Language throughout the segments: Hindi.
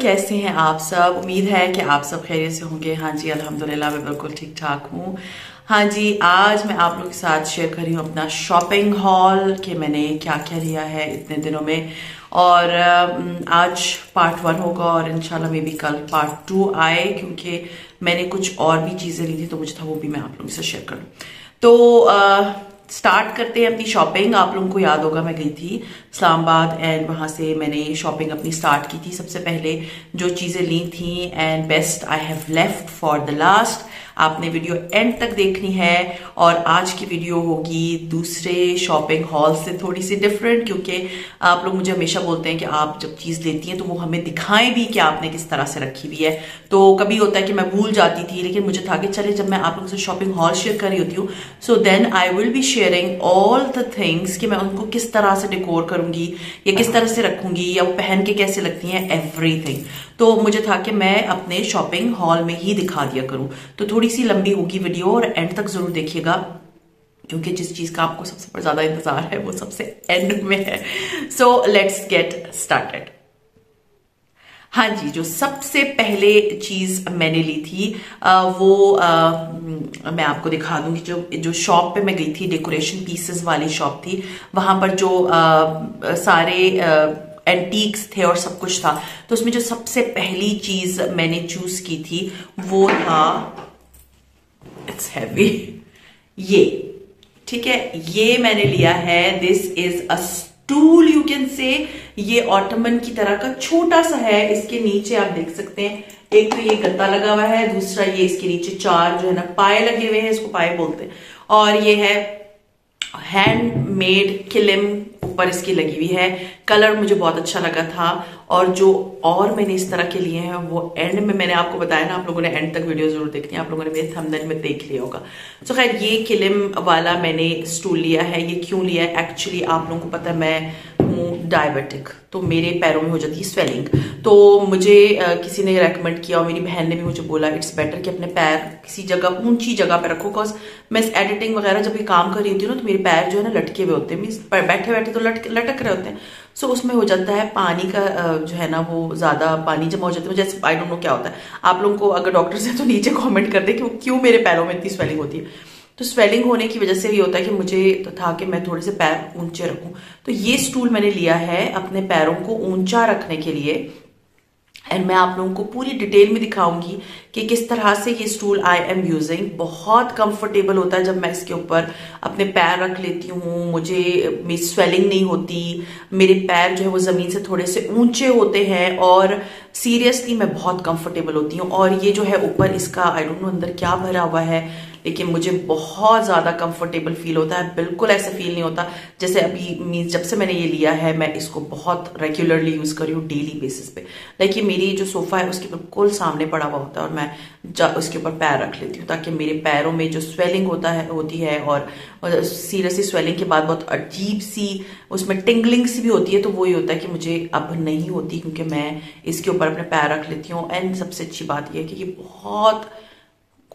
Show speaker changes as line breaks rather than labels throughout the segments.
कैसे हैं आप सब? उम्मीद है कि आप सब खैरियत से होंगे। हाँ जी अल्हम्दुलिल्लाह मैं बिल्कुल ठीक ठाक हूँ। हाँ जी आज मैं आप लोग के साथ शेयर कर रही हूँ अपना शॉपिंग हॉल कि मैंने क्या क्या लिया है इतने दिनों में। और आज पार्ट वन होगा और इंशाल्लाह मे भी कल पार्ट टू आए क्योंकि मैंने कुछ और भी चीज़ें ली थी तो मुझे था वो भी मैं आप लोगों से शेयर करूँ तो आ, स्टार्ट करते हैं अपनी शॉपिंग आप लोगों को याद होगा, मैं गई थी इस्लामाबाद एंड वहाँ से मैंने शॉपिंग अपनी स्टार्ट की थी। सबसे पहले जो चीज़ें ली थी and best I have left for the last आपने वीडियो एंड तक देखनी है और आज की वीडियो होगी दूसरे शॉपिंग हॉल से थोड़ी सी डिफरेंट क्योंकि आप लोग मुझे हमेशा बोलते हैं कि आप जब चीज़ लेती हैं तो वो हमें दिखाएँ भी कि आपने किस तरह से रखी हुई है। तो कभी होता है कि मैं भूल जाती थी, लेकिन मुझे था कि चले, जब मैं आप लोगों से शॉपिंग हॉल शेयर कर रही होती हूँ so then I will be sharing all the things कि मैं उनको किस तरह से डिकोर करूँगी, या किस तरह से रखूँगी, या वो पहन के कैसे लगती हैं एवरीथिंग तो मुझे था कि मैं अपने शॉपिंग हॉल में ही दिखा दिया करूँ। तो थोड़ी सी लंबी होगी वीडियो और एंड तक ज़रूर देखिएगा, क्योंकि जिस चीज़ का आपको सबसे ज़्यादा इंतज़ार है, वो सबसे एंड में है। सो लेट्स गेट स्टार्टेड हाँ जी, जो सबसे पहले चीज़ मैंने ली थी वो मैं आपको दिखा दूँगी, जो जो शॉप पे मैं गई थी डेकोरेशन पीसेस वाली शॉप थी, वहाँ पर जो सारे एंटीक्स थे और सब कुछ था। तो उसमें जो सबसे पहली चीज़ मैंने चूज़ की थी, वो था इट्स हैवी ये, ठीक है? ये मैंने लिया है. This is a stool you can say ये ऑटमन की तरह का छोटा सा है. इसके नीचे आप देख सकते हैं. एक तो ये गत्ता लगा हुआ है, दूसरा ये इसके नीचे चार जो है ना पाए लगे हुए हैं, इसको पाए बोलते हैं. और ये है हैंडमेड किलिम, ऊपर इसकी लगी हुई है. कलर मुझे बहुत अच्छा लगा था. और जो और मैंने इस तरह के लिए हैं वो एंड में मैंने आपको बताया ना आप लोगों ने एंड तक वीडियो ज़रूर देखनी है आप लोगों ने मेरे थंबनेल में देख लिया होगा। तो खैर ये किलिम वाला मैंने स्टूल लिया है ये क्यों लिया है? एक्चुअली आप लोगों को पता है मैं हूँ डायबिटिक तो मेरे पैरों में हो जाती है स्वेलिंग तो मुझे आ, किसी ने रेकमेंड किया और मेरी बहन ने भी मुझे बोला इट्स बेटर कि अपने पैर किसी जगह ऊँची जगह पे रखो बिकॉज़ मैं एडिटिंग वगैरह जब ये काम कर रही होती हूँ ना तो मेरे पैर जो है ना लटके हुए होते हैं मीन बैठे बैठे तो लटक लटक रहे होते हैं। सो so, उसमें हो जाता है पानी का जो है ना वो ज़्यादा पानी जमा हो जाता है जैसे आई डोंट नो क्या होता है। आप लोगों को अगर डॉक्टर से तो नीचे कमेंट कर दे कि वो क्यों मेरे पैरों में इतनी स्वेलिंग होती है। तो स्वेलिंग होने की वजह से ये होता है कि मुझे तो था कि मैं थोड़े से पैर ऊँचे रखूँ। तो ये स्टूल मैंने लिया है अपने पैरों को ऊँचा रखने के लिए। एंड मैं आप लोगों को पूरी डिटेल में दिखाऊँगी कि किस तरह से ये स्टूल आई एम यूजिंग बहुत कंफर्टेबल होता है जब मैं इसके ऊपर अपने पैर रख लेती हूँ, मुझे, मेरी स्वेलिंग नहीं होती, मेरे पैर जो है वो ज़मीन से थोड़े से ऊँचे होते हैं और सीरियसली मैं बहुत कंफर्टेबल होती हूँ। और ये जो है ऊपर इसका आई डोंट नो अंदर क्या भरा हुआ है लेकिन मुझे बहुत ज़्यादा कंफर्टेबल फील होता है। बिल्कुल ऐसा फील नहीं होता। जैसे अभी मीन जब से मैंने ये लिया है मैं इसको बहुत रेगुलरली यूज़ कर हूँ डेली बेसिस पे। लाइक ये मेरी जो सोफा है उसके बिल्कुल सामने पड़ा हुआ होता है और मैं उसके ऊपर पैर रख लेती हूँ ताकि मेरे पैरों में जो स्वेलिंग होता है होती है और, सीरियसली स्वेलिंग के बाद बहुत अजीब सी उसमें टिंगलिंग सी भी होती है तो वो ही होता है कि मुझे अब नहीं होती क्योंकि मैं इसके ऊपर अपने पैर रख लेती हूँ। एंड सबसे अच्छी बात यह है कि ये बहुत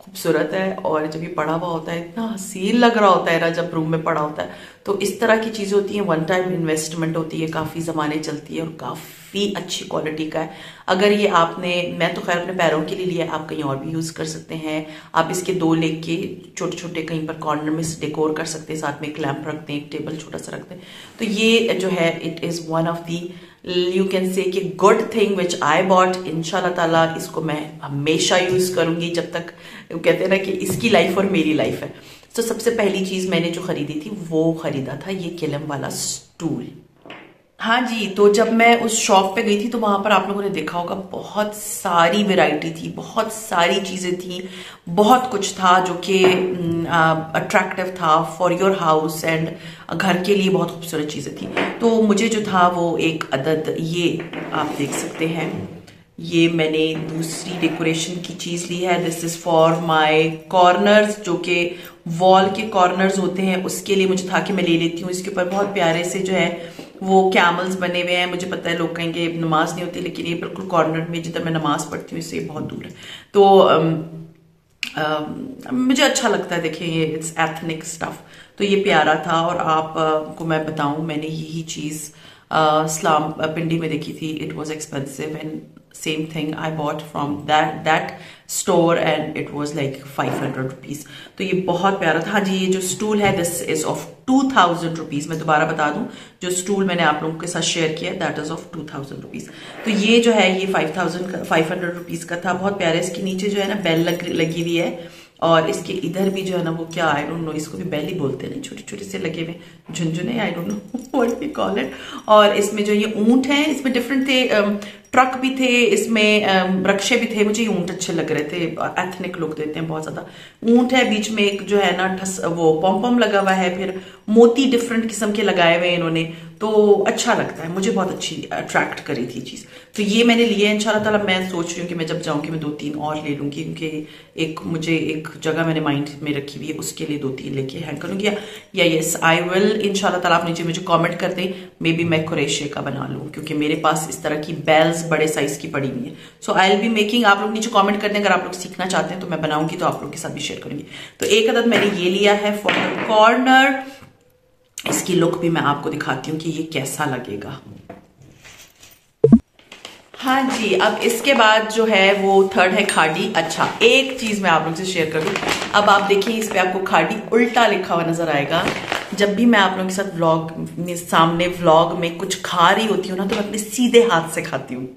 खूबसूरत है और जब ये पड़ा हुआ होता है, इतना हसीन लग रहा होता है ना, जब रूम में पड़ा होता है। तो इस तरह की चीज़ें होती हैं वन टाइम इन्वेस्टमेंट होती है, काफ़ी जमाने चलती है और काफ़ी अच्छी क्वालिटी का है। अगर ये आपने, मैं तो खैर अपने पैरों के लिए लिया, आप कहीं और भी यूज़ कर सकते हैं। आप इसके दो लेग के छोटे छोटे कहीं पर कॉर्नर में डेकोर कर सकते हैं, साथ में एक लैम्प रखते हैं, एक टेबल छोटा सा रखते हैं। तो ये जो है it is one of the you can say good thing which I bought इनशाला ताला इसको मैं हमेशा यूज़ करूँगी जब तक कहते हैं ना कि इसकी लाइफ और मेरी लाइफ है। तो सबसे पहली चीज़ मैंने जो खरीदी थी, वो खरीदा था ये किलम वाला स्टूल। हाँ जी तो जब मैं उस शॉप पे गई थी तो वहाँ पर आप लोगों ने देखा होगा, बहुत सारी वैरायटी थी, बहुत सारी चीज़ें थी, बहुत कुछ था जो कि अट्रैक्टिव था फॉर योर हाउस एंड घर के लिए बहुत खूबसूरत चीज़ें थी। तो मुझे जो था वो एक अदद ये आप देख सकते हैं। ये मैंने दूसरी डेकोरेशन की चीज़ ली है. This is for my corners जो कि वॉल के कॉर्नर्स होते हैं उसके लिए मुझे था कि मैं ले लेती हूँ. इसके ऊपर बहुत प्यारे से जो है वो कैमल्स बने हुए हैं. मुझे पता है लोग कहेंगे नमाज़ नहीं होती लेकिन ये बिल्कुल कॉर्नर में जिधर मैं नमाज़ पढ़ती हूँ इससे बहुत दूर है. तो um, um, मुझे अच्छा लगता है देखिए ये इट्स एथनिक स्टफ़ तो ये प्यारा था और आप को मैं बताऊँ मैंने यही चीज़ स्लाम पिंडी में देखी थी. It was expensive and thing I bought from that that store and it was like five hundred rupees तो ये बहुत प्यारा था। हाँ जी ये जो स्टूल है this is of two thousand rupees मैं दोबारा बता दूँ जो स्टूल मैंने आप लोगों के साथ शेयर किया is of two thousand rupees तो ये जो है ये फाइव थाउज़ेंड का फाइव हंड्रेड रुपीज़ का था। बहुत प्यारा। इसके नीचे जो है ना बेल लग, लगी हुई है और इसके इधर भी जो है ना वो क्या आई डोंट नो इसको भी बेली बोलते हैं छोटे छोटे से लगे हुए झुंझुने I don't know what we call it और इसमें जो ये ऊँट है इसमें डिफरेंट थे ट्रक भी थे, इसमें रक्षे भी थे। मुझे ऊँट अच्छे लग रहे थे। एथनिक लुक देते हैं, बहुत ज़्यादा। ऊँट है, बीच में एक जो है ना, ठस, वो पॉम पॉम लगा हुआ है, फिर मोती डिफरेंट किस्म के लगाए हुए इन्होंने। तो अच्छा लगता है, मुझे बहुत अच्छी अट्रैक्ट करी थी चीज़। तो ये मैंने लिए इंशाल्लाह ताला मैं सोच रही हूँ कि मैं जब जाऊँगी मैं दो तीन और ले लूँगी, क्योंकि एक मुझे एक जगह मैंने माइंड में रखी हुई है, उसके लिए दो तीन लेके हैंग करूँगी। या यस आई विल इंशाल्लाह ताला आप नीचे मुझे कमेंट कर दें। मे बी मैं क्रोशिया का बना लूँ, क्योंकि मेरे पास इस तरह की बेल्स बड़े साइज़ की पड़ी हुई है। So I will be making आप लोग नीचे कॉमेंट कर दें अगर आप लोग सीखना चाहते हैं तो मैं बनाऊँगी तो आप लोग के साथ भी शेयर करूँगी। तो एक अदद मैंने ये लिया है फॉर कॉर्नर इसकी लुक भी मैं आपको दिखाती हूँ कि ये कैसा लगेगा। हाँ जी, अब इसके बाद जो है वो थर्ड है खाड़ी। अच्छा एक चीज़ मैं आप लोग से शेयर करूँ। अब आप देखिए, इस पे आपको खाड़ी उल्टा लिखा हुआ नज़र आएगा। जब भी मैं आप लोगों के साथ व्लॉग सामने व्लॉग में कुछ खा रही होती हूँ ना तो मैं अपने सीधे हाथ से खाती हूँ।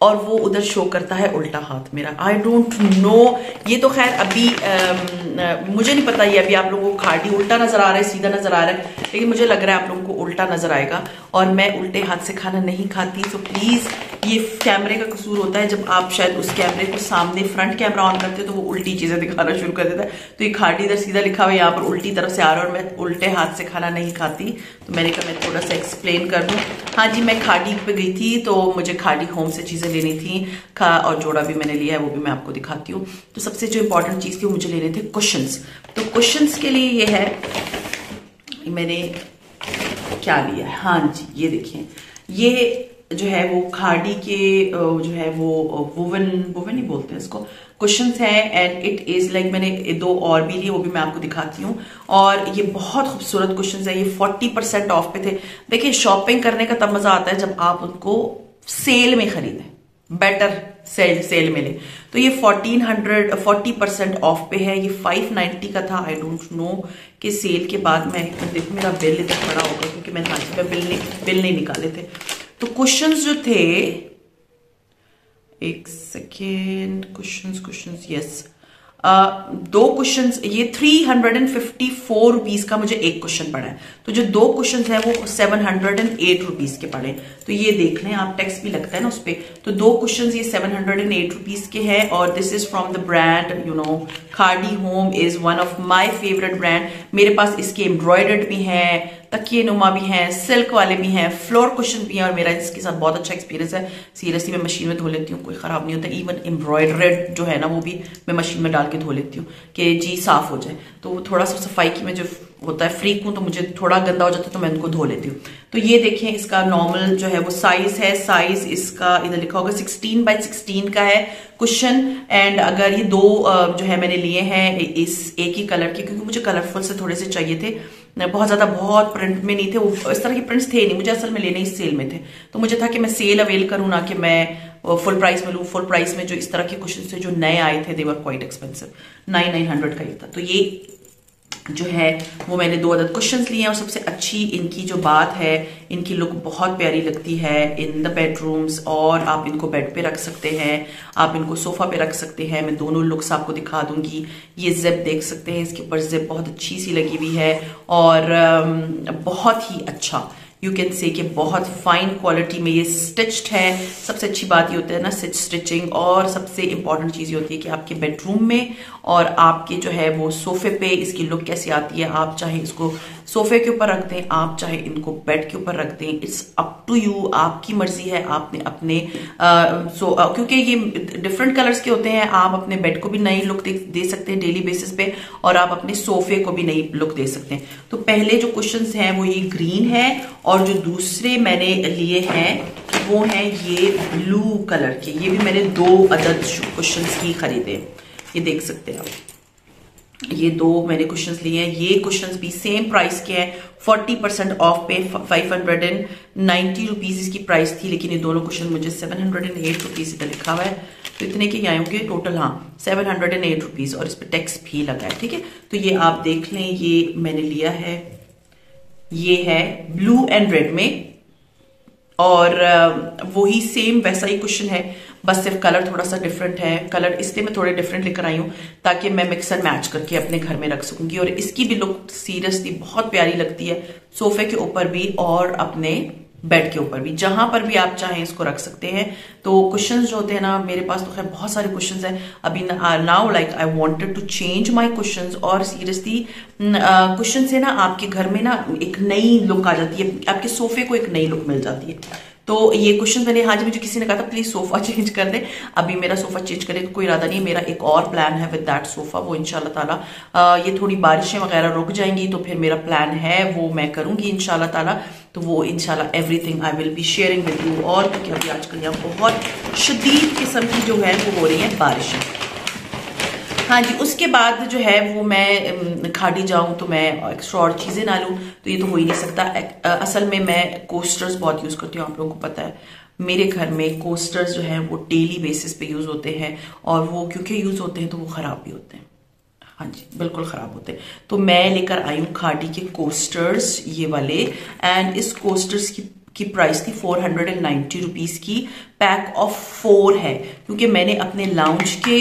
और वो उधर शो करता है उल्टा हाथ मेरा। आई डोंट नो ये तो खैर अभी आ, मुझे नहीं पता ये अभी आप लोगों को खाड़ी उल्टा नज़र आ रहा है सीधा नज़र आ रहा है लेकिन मुझे लग रहा है आप लोगों को उल्टा नज़र आएगा और मैं उल्टे हाथ से खाना नहीं खाती। तो प्लीज़ ये कैमरे का कसूर होता है जब आप शायद उस कैमरे को सामने फ्रंट कैमरा ऑन करते हो तो वो उल्टी चीज़ें दिखाना शुरू कर देता है। तो ये खाड़ी इधर सीधा लिखा हुआ है यहाँ पर उल्टी तरफ़ से आ रहा है और मैं उल्टे हाथ से खाना नहीं खाती। तो मैंने कहा मैं थोड़ा सा एक्सप्लेन कर दूँ। हाँ जी मैं खाड़ी पे गई थी तो मुझे खाड़ी होम से चीज़ें लेनी थी खा और जोड़ा भी मैंने लिया है, वो भी मैं आपको दिखाती हूँ। तो सबसे जो इंपॉर्टेंट चीज़ थी, वो मुझे लेने थे क्वेश्चन तो क्वेश्चन के लिए ये है मैंने क्या लिया है? हाँ जी, ये देखिए। ये जो है, वो खाड़ी के जो है, वो वुवन वुवन ही बोलते हैं इसको। क्वेश्चन है एंड इट इज़ लाइक मैंने दो और भी लिए, वो भी मैं आपको दिखाती हूँ। और ये बहुत खूबसूरत क्वेश्चन है, ये फोर्टी परसेंट ऑफ़ पे थे। देखिए शॉपिंग करने का तब मज़ा आता है जब आप उनको सेल में खरीदें। बेटर सेल सेल मिले। तो ये fourteen hundred forty percent off पे है। ये फाइव नाइन्टी का था। आई डोंट नो कि सेल के बाद मैं, देखो, मेरा बिल इधर खड़ा होगा, क्योंकि मैंने आज का बिल नहीं बिल नहीं निकाले थे। तो क्वेश्चंस जो थे, एक सेकेंड क्वेश्चंस क्वेश्चंस यस दो क्वेश्चन ये three hundred and fifty four rupees का मुझे एक क्वेश्चन पड़ा है। तो जो दो क्वेश्चन है वो seven hundred and eight rupees के पड़े। तो ये देख लें, आप टेक्स्ट भी लगता है ना उस पर तो दो क्वेश्चन ये seven hundred and eight rupees के हैं और this is from the brand you know Khaadi home is one of my favourite brand मेरे पास इसके एम्ब्रॉयडर्ड भी है तकिए नुमा भी हैं, सिल्क वाले भी हैं, फ्लोर कुशन भी हैं और मेरा इसके साथ बहुत अच्छा एक्सपीरियंस है। सीरियसली मैं मशीन में धो लेती हूँ, कोई ख़राब नहीं होता। इवन एम्ब्रॉयडरेड जो है ना, वो भी मैं मशीन में डाल के धो लेती हूँ कि जी, साफ़ हो जाए। तो थोड़ा सा सफ़ाई की मैं जो होता है फ्रीक हूँ तो मुझे थोड़ा गंदा हो जाता है तो मैं इनको धो लेती हूँ। तो ये देखें, इसका नॉर्मल जो है वो साइज़ है साइज़ इसका इधर लिखा होगा 16 बाय 16 का है कुशन एंड अगर ये दो जो है मैंने लिए हैं इस एक ही कलर के, क्योंकि मुझे कलरफुल से थोड़े से चाहिए थे। बहुत ज़्यादा बहुत प्रिंट में नहीं थे, वो इस तरह के प्रिंट्स थे नहीं, मुझे असल में लेने इस सेल में थे। तो मुझे था कि मैं सेल अवेल करूँ ना कि मैं फुल प्राइस में लू फुल प्राइस में जो इस तरह के क्वेश्चन थे जो नए आए थे they were quite expensive nine nine hundred का ही था। तो ये जो है, वो मैंने दो अदद क्वेश्चन लिए हैं और सबसे अच्छी इनकी जो बात है, इनकी लुक बहुत प्यारी लगती है इन द बेडरूम्स और आप इनको बेड पे रख सकते हैं, आप इनको सोफा पे रख सकते हैं, मैं दोनों लुक्स आपको दिखा दूँगी। ये जिप देख सकते हैं, इसके ऊपर जिप बहुत अच्छी सी लगी हुई है और बहुत ही अच्छा। यू कैन से कि बहुत फाइन क्वालिटी में ये स्टिच्ड है। सबसे अच्छी बात ये होता है ना स्टिचिंग और सबसे इंपॉर्टेंट चीज़ ये होती है कि आपके बेडरूम में और आपके जो है वो सोफे पे इसकी लुक कैसी आती है, आप चाहे इसको सोफे के ऊपर रख दें आप चाहे इनको बेड के ऊपर रख दें इट्स अप टू यू आपकी मर्ज़ी है आपने अपने सो आ, क्योंकि ये डिफरेंट कलर्स के होते हैं आप अपने बेड को भी नई लुक दे, दे सकते हैं डेली बेसिस पे और आप अपने सोफे को भी नई लुक दे सकते हैं। तो पहले जो क्वेश्चन हैं वो ये ग्रीन है और जो दूसरे मैंने लिए हैं वो हैं ये ब्लू कलर के। ये भी मैंने दो अदद क्वेश्चन ही खरीदे। ये देख सकते हैं आप। ये दो मैंने क्वेश्चंस लिए हैं। ये क्वेश्चंस भी सेम प्राइस के हैं। फोर्टी परसेंट ऑफ़ पे five hundred and ninety rupees इसकी प्राइस थी, लेकिन ये दोनों क्वेश्चन मुझे seven hundred and eight rupees इधर लिखा हुआ है। तो इतने के आए होंगे टोटल हाँ seven hundred and eight rupees और इस पर टैक्स भी लगा है, ठीक है? तो ये आप देख लें, ये मैंने लिया है। ये है ब्लू एंड रेड में और वही सेम वैसा ही क्वेश्चन है। बस सिर्फ़ कलर थोड़ा सा डिफरेंट है। कलर इसलिए मैं थोड़े डिफरेंट लेकर आई हूँ, ताकि मैं मिक्स एंड मैच करके अपने घर में रख सकूँगी। और इसकी भी लुक सीरियसली बहुत प्यारी लगती है सोफे के ऊपर भी और अपने बेड के ऊपर भी। जहाँ पर भी आप चाहें इसको रख सकते हैं। तो क्वेश्चन जो होते हैं ना, मेरे पास तो खैर बहुत सारे क्वेश्चन हैं। अभी now like I wanted to change my question और सीरियसली क्वेश्चन से ना आपके घर में ना एक नई लुक आ जाती है। आपके सोफे को एक नई लुक मिल जाती है। तो ये क्वेश्चन मैंने हाँ जी, मुझे किसी ने कहा था प्लीज़ सोफा चेंज कर दे. अभी मेरा सोफा चेंज करने का कोई इरादा नहीं है। मेरा एक और प्लान है विद दैट सोफा वो इनशाला ताला ये थोड़ी बारिशें वगैरह रुक जाएँगी तो फिर मेरा प्लान है, वो मैं करूँगी इनशाला ताला। तो वो इनशाला everything I will be sharing with you और क्योंकि अभी आजकल यहाँ बहुत शदीद किस्म की जो है, वो हो रही है बारिशें। हाँ जी, उसके बाद जो है वो मैं खाड़ी जाऊँ तो मैं एक्स्ट्रा और चीज़ें ना लूँ तो ये तो हो ही नहीं सकता। असल में मैं कोस्टर्स बहुत यूज़ करती हूँ, आप लोगों को पता है। मेरे घर में कोस्टर्स जो है वो डेली बेसिस पे यूज़ होते हैं, और वो क्योंकि यूज़ होते हैं तो वो खराब भी होते हैं। हाँ जी, बिल्कुल खराब होते हैं। तो मैं लेकर आई हूँ खाड़ी के कोस्टर्स ये वाले एंड इस कोस्टर्स की की प्राइस थी four hundred and ninety rupees की. पैक ऑफ़ फोर है. क्योंकि मैंने अपने लाउंज के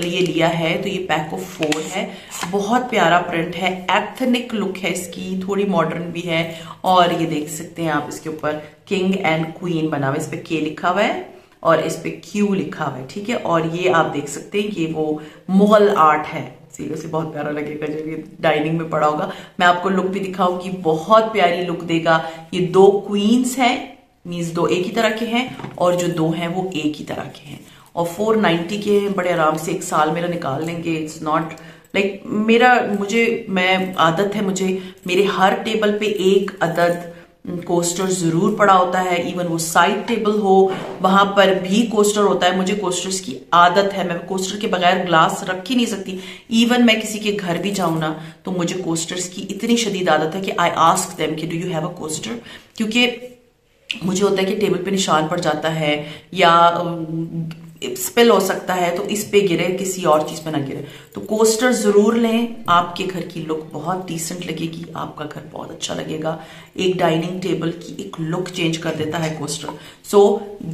लिए लिया है तो ये पैक ऑफ़ फोर है. बहुत प्यारा प्रिंट है. एथनिक लुक है इसकी. थोड़ी मॉडर्न भी है. और ये देख सकते हैं आप इसके ऊपर किंग एंड क्वीन बना हुआ है. इस पे के लिखा हुआ है और इस पे क्यू लिखा हुआ है. ठीक है? और ये आप देख सकते हैं ये वो मुगल आर्ट है. सीरियसली बहुत प्यारा लगेगा जब ये डाइनिंग में पड़ा होगा। मैं आपको लुक भी दिखाऊँगी बहुत प्यारी लुक देगा। ये दो क्वींस हैं मीन्स दो एक ही तरह के हैं और जो दो हैं वो एक ही तरह के हैं। और 490 के बड़े आराम से एक साल मेरा निकाल लेंगे इट्स नॉट लाइक मेरा, मुझे, मैं, आदत है मुझे, मेरे हर टेबल पे एक अदद कोस्टर ज़रूर पड़ा होता है इवन वो साइड टेबल हो, वहाँ पर भी कोस्टर होता है। मुझे कोस्टर्स की आदत है, मैं कोस्टर के बगैर ग्लास रख ही नहीं सकती। इवन मैं किसी के घर भी जाऊँ ना तो मुझे कोस्टर्स की इतनी शदीद आदत है कि आई आस्क देम कि do you have a coaster क्योंकि मुझे होता है कि टेबल पे निशान पड़ जाता है, या स्पिल हो सकता है तो इस पे गिरे, किसी और चीज़ पे ना गिरे। तो कोस्टर ज़रूर लें। आपके घर की लुक बहुत डिसेंट लगेगी। आपका घर बहुत अच्छा लगेगा। एक डाइनिंग टेबल की एक लुक चेंज कर देता है coaster so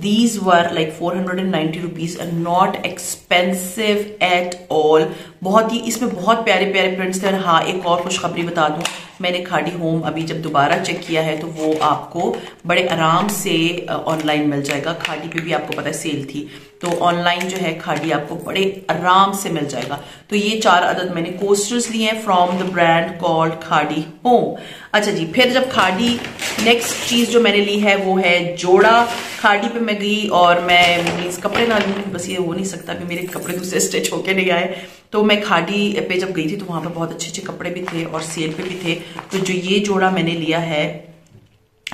these were like four hundred and ninety rupees and not expensive at all बहुत ही, इसमें बहुत प्यारे प्यारे प्रिंट्स थे। हाँ एक और खुशखबरी बता दूँ। मैंने खाड़ी होम अभी जब दोबारा चेक किया है तो वो आपको बड़े आराम से ऑनलाइन मिल जाएगा। खाड़ी पे भी आपको पता है सेल थी। तो ऑनलाइन जो है खाड़ी आपको बड़े आराम से मिल जाएगा। तो ये चार अदद मैंने कोस्टर्स लिए हैं from the brand called Khaadi home अच्छा जी, फिर जब खाड़ी नेक्स्ट चीज़ जो मैंने ली है वो है जोड़ा। खाड़ी पे मैं गई और मैं मीन्स कपड़े ना लूँ, बस ये हो नहीं सकता कि मेरे कपड़े दूसरे स्टिच होके नहीं आए। तो मैं खाड़ी पे जब गई थी तो वहाँ पर बहुत अच्छे अच्छे कपड़े भी थे और सेल पे भी थे। तो जो ये जोड़ा मैंने लिया है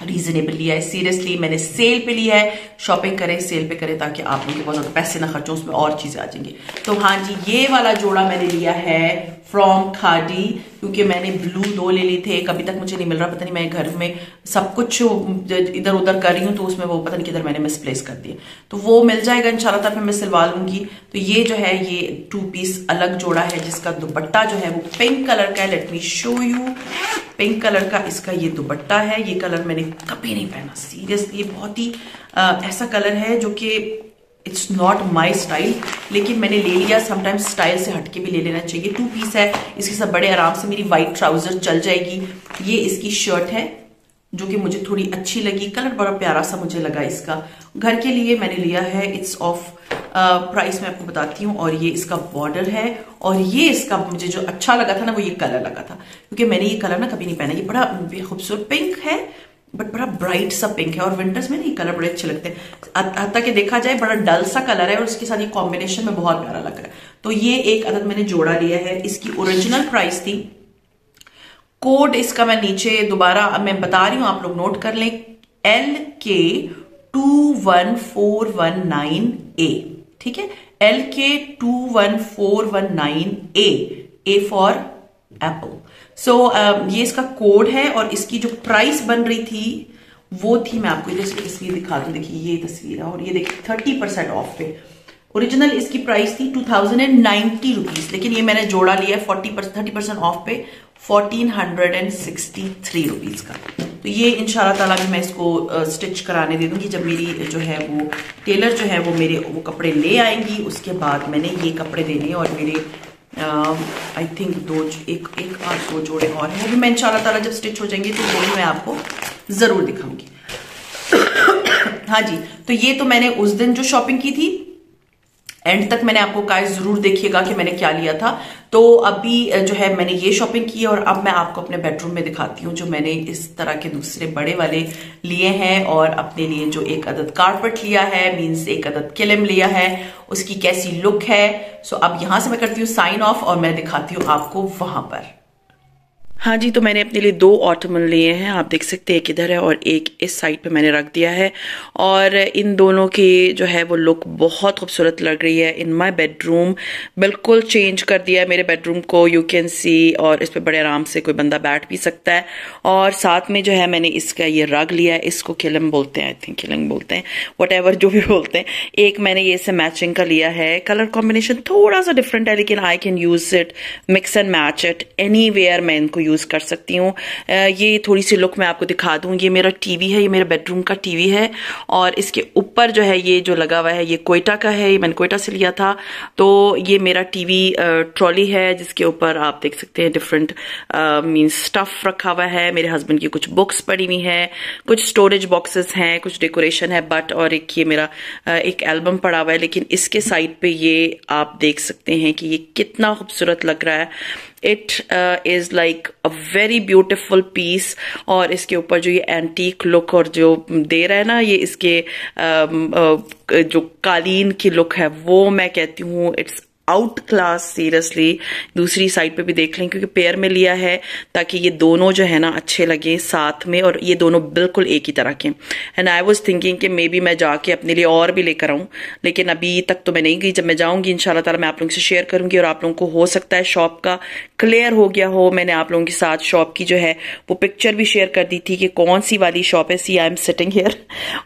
रीजनेबल लिया है। सीरियसली मैंने सेल पे लिया है। शॉपिंग करें सेल पे करें ताकि आप लोगों के बहुत ज़्यादा पैसे ना खर्चो, उसमें और चीज़ें आ जाएँगी। तो हाँ जी, ये वाला जोड़ा मैंने लिया है फ्रॉम खाडी क्योंकि मैंने ब्लू दो ले ली थे कभी तक मुझे नहीं मिल रहा, पता नहीं मैं घर में सब कुछ इधर उधर कर रही हूँ तो उसमें वो पता नहीं किधर मैंने मिसप्लेस कर दिया। तो वो मिल जाएगा इंशाल्लाह तक मैं सिलवा लूँगी। तो ये जो है, ये टू पीस अलग जोड़ा है, जिसका दुपट्टा जो है वो पिंक कलर का है। Let me show you pink colour का इसका ये दुपट्टा है। ये कलर मैंने कभी नहीं पहना। सीरियसली बहुत ही ऐसा कलर है जो कि इट्स नॉट माई स्टाइल लेकिन मैंने ले लिया समटाइम्स स्टाइल से हटके भी ले लेना चाहिए। टू पीस है, इसके साथ बड़े आराम से मेरी व्हाइट ट्राउज़र चल जाएगी। ये इसकी शर्ट है, जो कि मुझे थोड़ी अच्छी लगी। कलर बड़ा प्यारा सा मुझे लगा इसका। घर के लिए मैंने लिया है इट्स ऑफ़ प्राइस मैं आपको बताती हूँ, और ये इसका बॉर्डर है। और ये इसका मुझे जो अच्छा लगा था ना, वो ये कलर लगा था। क्योंकि मैंने ये कलर ना कभी नहीं पहना। ये बड़ा खूबसूरत पिंक है बट बड़ा ब्राइट सा पिंक है और विंटर्स में नहीं, कलर बड़े अच्छे लगते हैं। हत्या देखा जाए, बड़ा डल सा कलर है और उसके साथ ये कॉम्बिनेशन में बहुत प्यारा लग रहा है। तो ये एक अदद मैंने जोड़ा लिया है। इसकी ओरिजिनल प्राइस थी। कोड इसका मैं नीचे दोबारा मैं बता रही हूँ, आप लोग नोट कर लें। L K two one four one nine A ठीक है? L K two one four one nine A A for apple so so, ये इसका कोड है और इसकी जो प्राइस बन रही थी वो थी मैं आपको इधर से तस्वीर दिखा दूँ देखिए ये तस्वीर है और ये देखिए थर्टी परसेंट ऑफ़ पे। ओरिजिनल इसकी प्राइस थी two thousand and ninety rupees लेकिन ये मैंने जोड़ा लिया है फोर्टी थर्टी परसेंट ऑफ़ पे fourteen hundred and sixty three rupees का। तो ये इंशाल्लाह ताला भी मैं इसको स्टिच कराने दे दूँगी जब मेरी जो है वो टेलर जो है वो मेरे वो कपड़े ले आएँगी उसके बाद मैंने ये कपड़े देने और मेरे आई थिंक दो एक एक आठ दो जोड़े और हैं। अभी मैं इंशाल्लाह ताला जब स्टिच हो जाएँगे तो वो मैं आपको ज़रूर दिखाऊँगी। हाँ जी तो ये तो मैंने उस दिन जो शॉपिंग की थी एंड तक मैंने आपको काय ज़रूर देखिएगा कि मैंने क्या लिया था। तो अभी जो है, मैंने ये शॉपिंग की और अब मैं आपको अपने बेडरूम में दिखाती हूँ, जो मैंने इस तरह के दूसरे बड़े वाले लिए हैं और अपने लिए जो एक अदद कारपेट लिया है मीन्स एक अदद किलम लिया है, उसकी कैसी लुक है। सो अब यहाँ से मैं करती हूँ साइन ऑफ़ और मैं दिखाती हूँ आपको वहाँ पर। हाँ जी तो मैंने अपने लिए दो ऑटोमन लिए हैं, आप देख सकते हैं इधर है और एक इस साइड पे मैंने रख दिया है। और इन दोनों की जो है, वो लुक बहुत खूबसूरत लग रही है इन माय बेडरूम बिल्कुल चेंज कर दिया है मेरे बेडरूम को यू कैन सी और इस पर बड़े आराम से कोई बंदा बैठ भी सकता है। और साथ में जो है, मैंने इसका ये रग लिया है, इसको किलम बोलते हैं आई थिंक किलम बोलते हैं वट जो भी बोलते हैं। एक मैंने ये से मैचिंग का लिया है। कलर कॉम्बिनेशन थोड़ा सा डिफरेंट है, लेकिन I can use it mix and match it any मैं इनको कर सकती हूँ। ये थोड़ी सी लुक मैं आपको दिखा दूँ। ये मेरा टीवी है, ये मेरे बेडरूम का टीवी है और इसके ऊपर जो है, ये जो लगा हुआ है, ये कोयटा का है, ये मैंने कोयटा से लिया था। तो ये मेरा टीवी ट्रॉली है जिसके ऊपर आप देख सकते हैं डिफरेंट मीन्स स्टफ़ रखा हुआ है। मेरे हस्बैंड की कुछ बुक्स पड़ी हुई है, कुछ स्टोरेज बॉक्सेस हैं, कुछ डेकोरेशन है बट और एक ये मेरा एक एल्बम पड़ा हुआ है। लेकिन इसके साइड पे ये आप देख सकते हैं कि ये कितना खूबसूरत लग रहा है। It is like a very beautiful piece और इसके ऊपर जो ये एंटीक लुक और जो दे रहा है ना ये इसके uh, uh, जो कालीन की लुक है वो मैं कहती हूँ इट्स आउट क्लास सीरियसली दूसरी साइड पे भी देख लें, क्योंकि पेयर में लिया है, ताकि ये दोनों जो है ना अच्छे लगे साथ में, और ये दोनों बिल्कुल एक ही तरह के एंड आई वॉज़ थिंकिंग कि मे बी मैं जाके अपने लिए और भी लेकर आऊँ, लेकिन अभी तक तो मैं नहीं गई। जब मैं जाऊँगी, इंशाल्लाह ताला मैं आप लोगों से शेयर करूँगी, और आप लोगों को हो सकता है शॉप का क्लियर हो गया हो। मैंने आप लोगों के साथ शॉप की जो है, वो पिक्चर भी शेयर कर दी थी कि कौन सी वाली शॉप है। See I am sitting here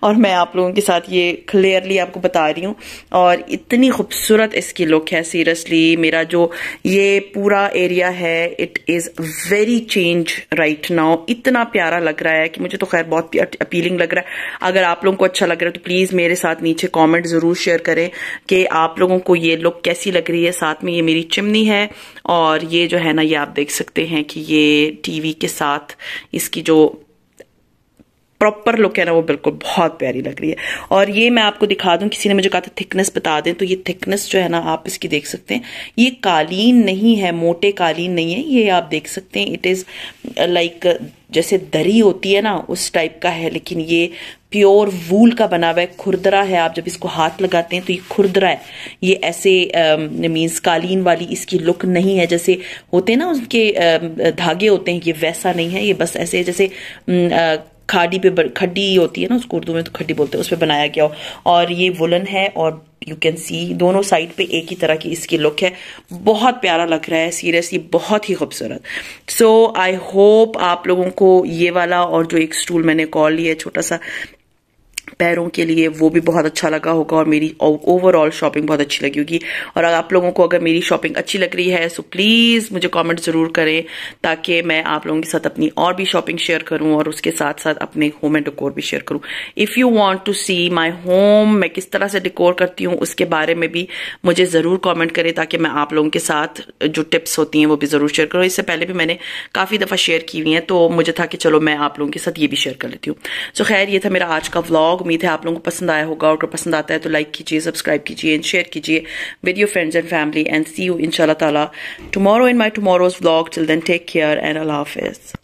और मैं आप लोगों के साथ ये क्लियरली आपको बता रही हूँ, और इतनी खूबसूरत इसकी लुक है। सीरियसली मेरा जो ये पूरा एरिया है it is very change right now इतना प्यारा लग रहा है कि मुझे तो खैर बहुत अपीलिंग लग रहा है। अगर आप लोगों को अच्छा लग रहा है तो प्लीज़ मेरे साथ नीचे कमेंट ज़रूर शेयर करें कि आप लोगों को ये लुक कैसी लग रही है। साथ में ये मेरी चिमनी है और ये जो है ना, ये आप देख सकते हैं कि ये टीवी के साथ इसकी जो प्रॉपर लुक है ना, वो बिल्कुल बहुत प्यारी लग रही है। और ये मैं आपको दिखा दूँ, किसी ने मुझे कहा था थिकनेस बता दें तो ये थिकनेस जो है ना, आप इसकी देख सकते हैं। ये कालीन नहीं है, मोटे कालीन नहीं है, ये आप देख सकते हैं इट इज़ लाइक जैसे दरी होती है ना, उस टाइप का है, लेकिन ये प्योर वूल का बना हुआ है, खुरदरा है, आप जब इसको हाथ लगाते हैं तो ये खुरदरा है। ये ऐसे मीन्स कालीन वाली इसकी लुक नहीं है, जैसे होते हैं ना उसके धागे होते हैं, ये वैसा नहीं है, ये बस ऐसे जैसे खाड़ी पे खड्डी होती है ना उसको उर्दू में तो खड्डी बोलते हैं उस पर बनाया गया हो। और ये वुलन है और यू कैन सी दोनों साइड पे एक ही तरह की इसकी लुक है। बहुत प्यारा लग रहा है सीरियसली बहुत ही खूबसूरत। सो आई होप आप लोगों को ये वाला और जो एक स्टूल मैंने कॉल लिया है, छोटा सा पैरों के लिए वो भी बहुत अच्छा लगा होगा और मेरी ओवरऑल शॉपिंग बहुत अच्छी लगी होगी। और अगर आप लोगों को अगर मेरी शॉपिंग अच्छी लग रही है सो प्लीज़ मुझे कमेंट ज़रूर करें ताकि मैं आप लोगों के साथ अपनी और भी शॉपिंग शेयर करूँ और उसके साथ साथ अपने होम एंड डिकोर भी शेयर करूँ। If you want to see my home मैं किस तरह से डिकोर करती हूँ, उसके बारे में भी मुझे ज़रूर कॉमेंट करें ताकि मैं आप लोगों के साथ जो टिप्स होती हैं वो भी ज़रूर शेयर करूँ। इससे पहले भी मैंने काफ़ी दफ़ा शेयर की हुई है तो मुझे था कि चलो मैं आप लोगों के साथ ये भी शेयर कर लेती हूँ। सो खैर, ये था मेरा आज का व्लॉग उम्मीद है आप लोगों को पसंद आया होगा। और अगर पसंद आता है तो लाइक कीजिए सब्सक्राइब कीजिए एंड शेयर कीजिए with your friends and family and see you in ताला tomorrow in my tomorrow's vlog till then take care and अल्लाह हाफिज़